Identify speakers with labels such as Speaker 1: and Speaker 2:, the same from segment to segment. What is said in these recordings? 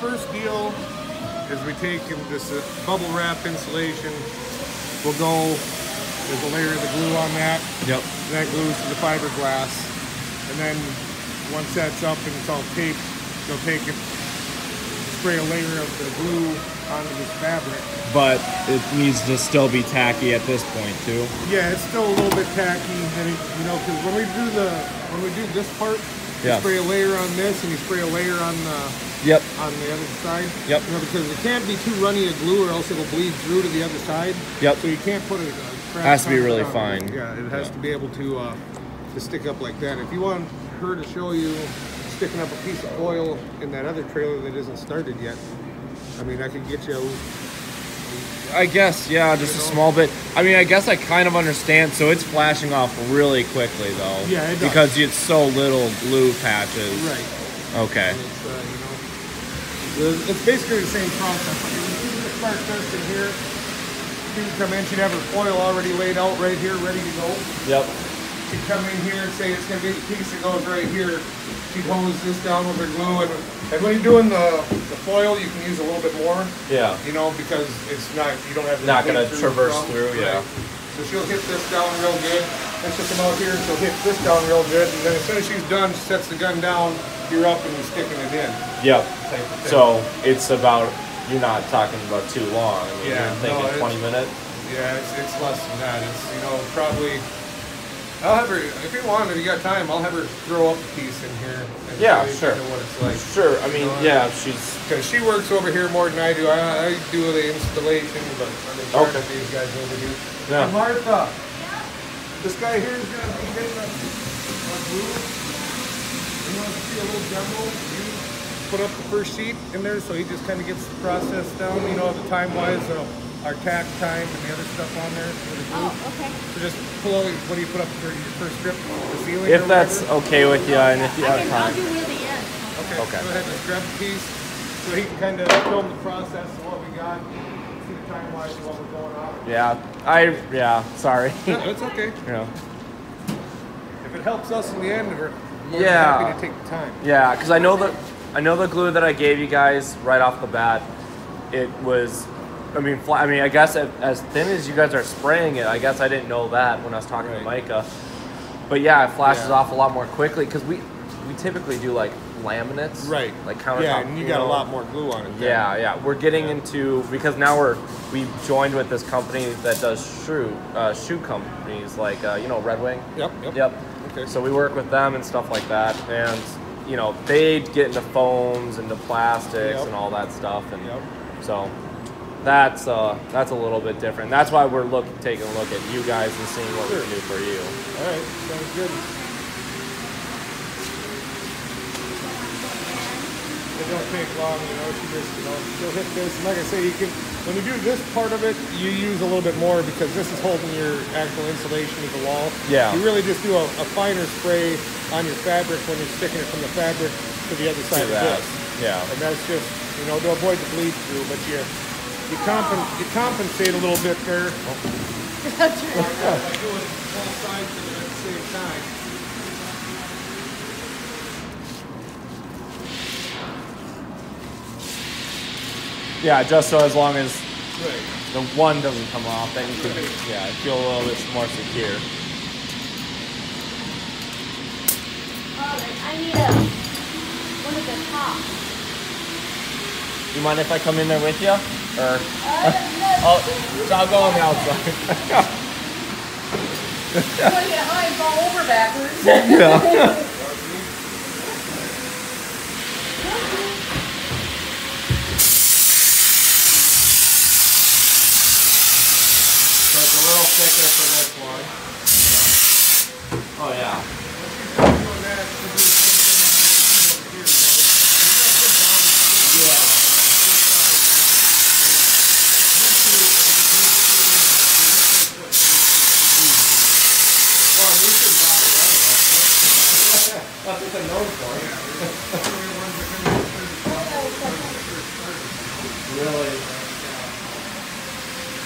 Speaker 1: first deal is we take this uh, bubble wrap insulation. We'll go. There's a layer of the glue on that.
Speaker 2: Yep.
Speaker 1: That glues to the fiberglass. And then once that's up and it's all taped, they'll take it, spray a layer of the glue onto this fabric.
Speaker 2: But it needs to still be tacky at this point too.
Speaker 1: Yeah, it's still a little bit tacky, and it, you know, because when we do the when we do this part, you
Speaker 2: Yeah.
Speaker 1: spray a layer on this, and you spray a layer on the
Speaker 2: Yep.
Speaker 1: on the other side.
Speaker 2: Yep.
Speaker 1: You know, because it can't be too runny a glue, or else it'll bleed through to the other side.
Speaker 2: Yep.
Speaker 1: So you can't put a, a crack
Speaker 2: Has to be really
Speaker 1: on.
Speaker 2: fine.
Speaker 1: Yeah, it has
Speaker 2: Yeah.
Speaker 1: to be able to uh, to stick up like that. If you want her to show you sticking up a piece of oil in that other trailer that isn't started yet, I mean, I could get you.
Speaker 2: I guess, yeah, just a small bit. I mean, I guess I kind of understand. So it's flashing off really quickly, though.
Speaker 1: Yeah, it does.
Speaker 2: Because it's so little blue patches.
Speaker 1: Right.
Speaker 2: Okay.
Speaker 1: It's, uh, you know, it's basically the same process. I mean, you can start this in here. She can come in, she'd have her foil already laid out right here, ready to go.
Speaker 2: Yep.
Speaker 1: She'd come in here and say it's gonna be a piece that goes right here. Hose this down with her glue and, and when you're doing the, the foil, you can use a little bit more,
Speaker 2: Yeah.
Speaker 1: you know, because it's not, you don't have. to
Speaker 2: Not gonna
Speaker 1: through
Speaker 2: traverse through, yeah.
Speaker 1: So she'll hit this down real good. Then she'll come out here and she'll hit this down real good. And then as soon as she's done, she sets the gun down, you're up and you're sticking it in.
Speaker 2: Yep.
Speaker 1: type of thing.
Speaker 2: So it's about you're not talking about too long. I mean,
Speaker 1: Yeah,
Speaker 2: you're thinking
Speaker 1: no, it's-
Speaker 2: 20 minutes.
Speaker 1: Yeah, it's, it's less than that. It's, you know, probably. I'll have her, if you want, if you got time, I'll have her throw up a piece in here. And
Speaker 2: Yeah,
Speaker 1: show
Speaker 2: sure.
Speaker 1: kinda what it's like.
Speaker 2: Sure. I mean,
Speaker 1: No,
Speaker 2: yeah, she's
Speaker 1: Because she works over here more than I do. I, I do the installation, but I'm in charge
Speaker 2: Okay.
Speaker 1: of these guys over here.
Speaker 2: Yeah.
Speaker 1: And Martha, this guy here is going to be getting a, a glue. You want to see a little demo? You put up the first sheet in there so he just kind of gets the process down, you know, the time-wise, uh, our tack time and the other stuff on there with the glue.
Speaker 3: Oh, okay.
Speaker 1: So just pull out, what do you put up for your first strip? The ceiling
Speaker 2: if
Speaker 1: or
Speaker 2: that's
Speaker 1: whatever?
Speaker 2: okay with you, and if you
Speaker 3: I
Speaker 2: have
Speaker 3: can, I'll
Speaker 2: time.
Speaker 3: do wheel the end.
Speaker 1: Okay,
Speaker 2: Okay.
Speaker 1: go ahead and grab a piece so he can kind of film the process of what we got, see the time-wise of what we're going on.
Speaker 2: Yeah. I. Yeah. Sorry.
Speaker 1: No, it's okay.
Speaker 2: yeah.
Speaker 1: If it helps us in the end, we're more
Speaker 2: Yeah.
Speaker 1: than happy to take the time.
Speaker 2: Yeah, because I know the I know the glue that I gave you guys right off the bat. It was, I mean, fly, I mean, I guess a- as thin as you guys are spraying it, I guess I didn't know that when I was talking to Micah. But yeah, it flashes
Speaker 1: Yeah.
Speaker 2: off a lot more quickly because we we typically do like laminates,
Speaker 1: Right.
Speaker 2: Like countertop.
Speaker 1: Yeah, and you got a lot more glue on it. then.
Speaker 2: Yeah, yeah. We're getting into because now we're we've joined with this company that does shoe uh, shoe companies like uh, you know Red Wing.
Speaker 1: Yep. Yep.
Speaker 2: Yep.
Speaker 1: Okay.
Speaker 2: So we work with them and stuff like that, and you know they get into foams, and the plastics,
Speaker 1: Yep.
Speaker 2: and all that stuff, and
Speaker 1: Yep.
Speaker 2: so that's uh that's a little bit different. That's why we're look taking a look at you guys and seeing what we can do for you.
Speaker 1: All right. Sounds good. It don't take long, you know. She just, you know, she'll hit this. And like I say, you can when you do this part of it, you use a little bit more because this is holding your actual insulation to the wall.
Speaker 2: Yeah.
Speaker 1: You really just do a, a finer spray on your fabric when you're sticking it from the fabric to the other side of
Speaker 2: that.
Speaker 1: this.
Speaker 2: Yeah.
Speaker 1: And that's just, you know, to avoid the bleed through, but you you, compen- you compensate a little bit there.
Speaker 3: That's right.
Speaker 1: By doing both sides of it at the same time.
Speaker 2: Yeah, just so as long as the one doesn't come off, then you can yeah feel a little bit more secure.
Speaker 3: I need a, one of the tops.
Speaker 2: You mind if I come in there with you, or
Speaker 3: no.
Speaker 2: oh, so I'll go on the outside.
Speaker 3: I'm gonna get high and fall over backwards.
Speaker 2: yeah.
Speaker 1: So it's a little thicker for this one.
Speaker 2: Oh yeah.
Speaker 1: Doing that, we'll do the same thing on this one over here, you know. We've got good boundaries.
Speaker 2: Yeah.
Speaker 1: Well, we should buy it anyway.
Speaker 2: That's what they're known for. Really?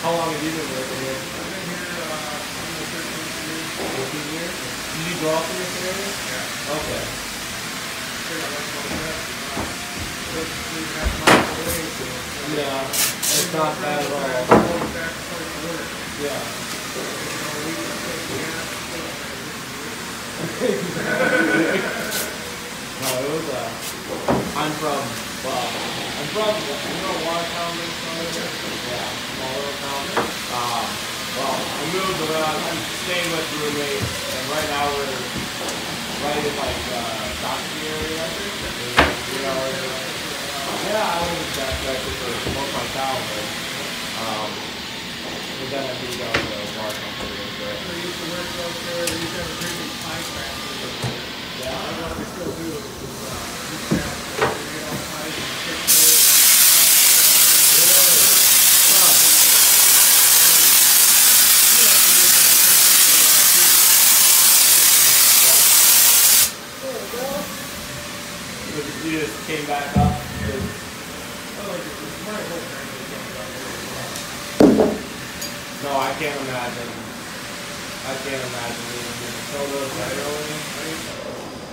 Speaker 2: How long have you been working here?
Speaker 1: I've been here, uh, almost 13 years.
Speaker 2: 14 years? Did you up in this area?
Speaker 1: Yeah.
Speaker 2: Okay. Yeah, it's not bad at all. Yeah. No, it was uh I'm from well I'm from you know Watertown Minnesota? Yeah, small little town. Um well I around I'm staying with roommates and right now we're right in like uh Stockton area I think. Three hours Yeah, I was in that actually for most of my childhood. Um but then I to Watertown for a little bit.
Speaker 1: They used to work there, they used to have a pretty big pie factory.
Speaker 2: Yeah.
Speaker 1: I don't know if they still do, it was, uh, used to have, you know, pies and chicken.
Speaker 2: Came back up. No, I can't imagine. I can't imagine leaving Minnesota regularly.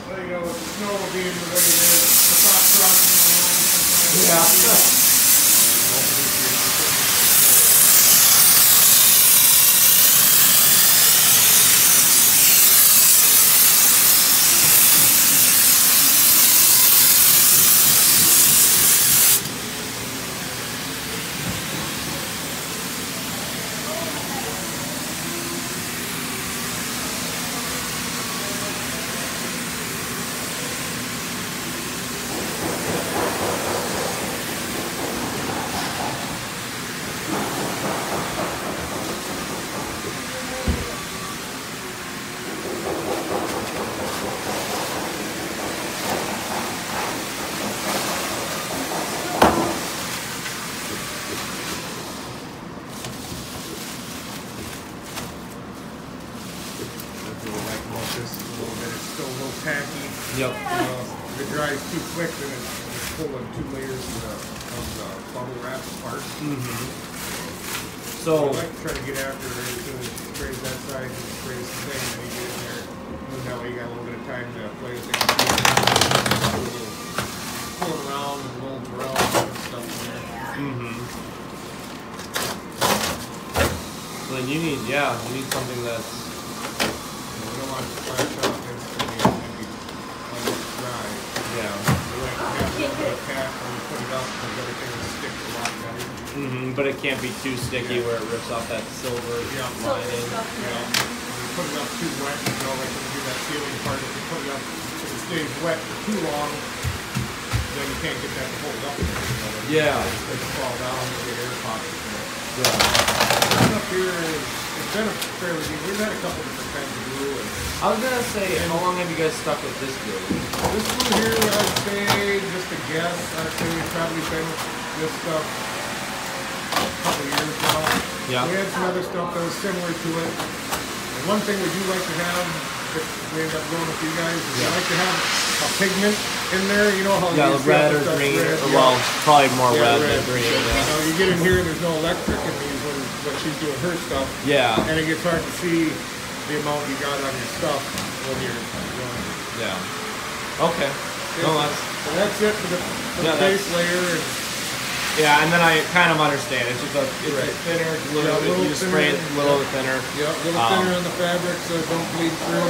Speaker 1: Well, you know, with the snow being the way it is, the top crossing sometimes.
Speaker 2: Yeah.
Speaker 1: That's what I like about this a little bit, it's still a little tacky.
Speaker 2: Yep.
Speaker 1: You know, if it dries too quick, then it's, it's pulling two layers of the, of the bubble wrap apart.
Speaker 2: Mm-hmm.
Speaker 1: So
Speaker 2: So
Speaker 1: I like to try to get after it as soon as it sprays that side and it sprays the thing, and you get in there. And that way you got a little bit of time to play with it. Pulling around and rolling around and stuff in there.
Speaker 2: Mm-hmm. So then you need yeah, you need something that's
Speaker 1: We don't want it to flash out and it's gonna be, and be, when it's dry.
Speaker 2: yeah.
Speaker 1: We like to have a little bit of cap when we put it up, because everything will stick a lot better.
Speaker 2: Mm-hmm. But it can't be too sticky where it rips off that silver
Speaker 1: Yeah.
Speaker 2: lining.
Speaker 1: You know, when you put it up too wet, you know, like when you do that sealing part, if you put it up, if it stays wet for too long, then you can't get that to hold up. You
Speaker 2: Yeah.
Speaker 1: It'll fall down, you'll air pockets in.
Speaker 2: Yeah.
Speaker 1: Up here is, it's been a fairly, we've had a couple different kinds of glue, and
Speaker 2: I was gonna say, and how long have you guys stuck with this glue?
Speaker 1: this glue here, I'd say, just a guess, I'd say we've probably been with this stuff a couple years now.
Speaker 2: Yeah.
Speaker 1: We had some other stuff that was similar to it. And one thing we do like to have, if we end up going with you guys, is we like to have a pigment in there, you know how
Speaker 2: Yeah,
Speaker 1: you
Speaker 2: the
Speaker 1: see all
Speaker 2: red or green.
Speaker 1: red, yeah.
Speaker 2: well, probably more
Speaker 1: Yeah,
Speaker 2: red, than green.
Speaker 1: You know, you get in here and there's no electric in these when, when she's doing her stuff.
Speaker 2: Yeah.
Speaker 1: And it gets hard to see the amount you got on your stuff when you're doing it.
Speaker 2: Yeah. Okay. No, that's
Speaker 1: So that's it for the, for
Speaker 2: Yeah,
Speaker 1: the base layer. And,
Speaker 2: yeah, and then I kind of understand. It's just a it's
Speaker 1: Right.
Speaker 2: a thinner glue.
Speaker 1: Yeah, a little
Speaker 2: you just spray it
Speaker 1: thinner.
Speaker 2: a little thinner.
Speaker 1: yeah, a little
Speaker 2: Um,
Speaker 1: thinner on the fabric so it don't bleed through.